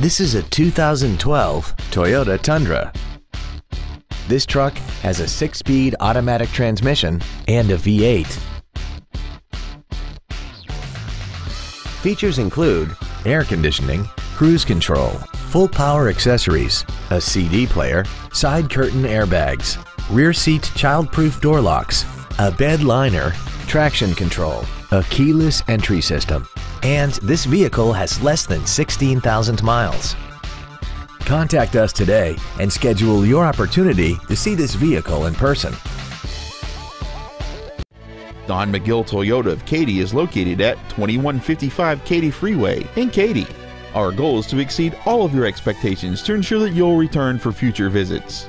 This is a 2012 Toyota Tundra. This truck has a six-speed automatic transmission and a V8. Features include air conditioning, cruise control, full power accessories, a CD player, side curtain airbags, rear seat child-proof door locks, a bed liner, traction control, a keyless entry system, and this vehicle has less than 16,000 miles. Contact us today and schedule your opportunity to see this vehicle in person. Don McGill Toyota of Katy is located at 2155 Katy Freeway in Katy. Our goal is to exceed all of your expectations to ensure that you'll return for future visits.